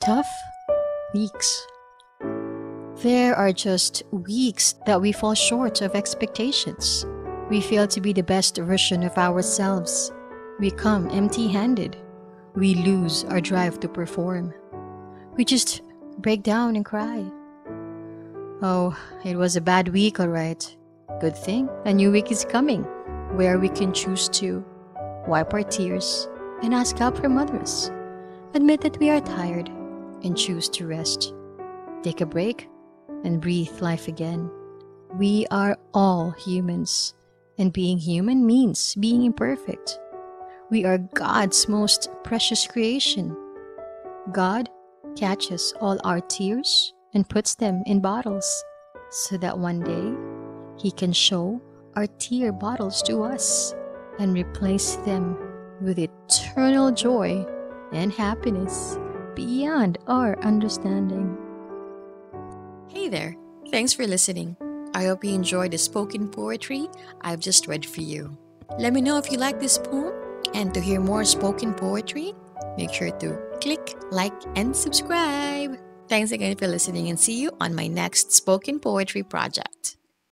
tough weeks. There are just weeks that we fall short of expectations. We fail to be the best version of ourselves. We come empty handed. We lose our drive to perform. We just break down and cry. Oh, it was a bad week, alright. Good thing a new week is coming where we can choose to wipe our tears and ask help from others. Admit that we are tired and choose to rest. Take a break and breathe life again. We are all humans, and being human means being imperfect. We are God's most precious creation. God catches all our tears and puts them in bottles so that one day He can show our tear bottles to us and replace them with eternal joy and happiness beyond our understanding. Hey there, thanks for listening. I hope you enjoyed the spoken poetry I've just read for you. Let me know if you like this poem, and to hear more spoken poetry, make sure to click like and subscribe. Thanks again for listening, and see you on my next spoken poetry project.